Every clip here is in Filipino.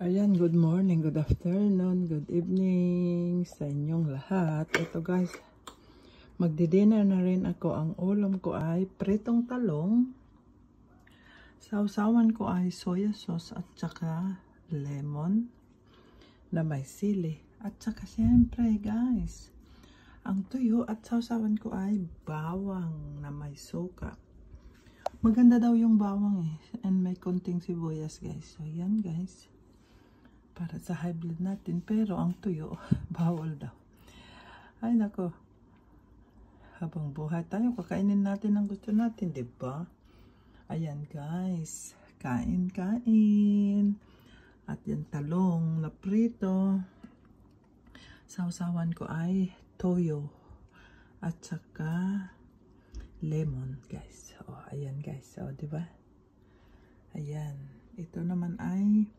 Ayan, good morning, good afternoon, good evening sa inyong lahat. Ito guys, magdi-dinner na rin ako. Ang ulam ko ay pritong talong. Sausawan ko ay soya sauce at saka lemon na may sili. At saka siyempre guys, ang tuyo at sausawan ko ay bawang na may suka. Maganda daw yung bawang eh. And may konting sibuyas guys. So yan guys para sa high natin. Pero ang tuyo, bawal daw. Ay nako. Habang buhay tayo, kakainin natin ang gusto natin, di ba? Ayan guys, kain kain. At yung talong na prito. Sausawan ko ay toyo at saka lemon guys. Oh, ayan guys. Oh, di ba? Ayan. Ito naman ay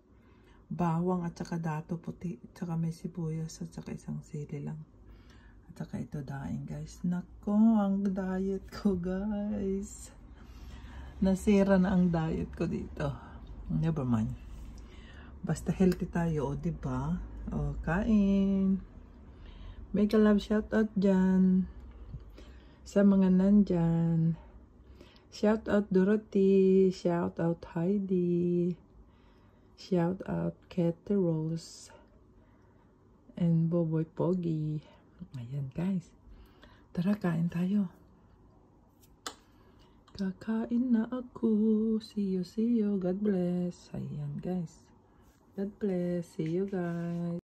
bawang at saka dato puti at saka may sibuyas at saka isang sili lang. At saka ito daing guys. Nako ang diet ko guys. Nasira na ang diet ko dito. Never mind. Basta healthy tayo o diba? O kain. Make a love shout out dyan. Sa mga nandyan. Shout out Dorothy. Shout out Heidi Shout out Kete Rose and Boboy Pogi. Ayan guys. Tara, kain tayo. Kakain na ako. See you, see you. God bless. Ayan guys. God bless. See you guys.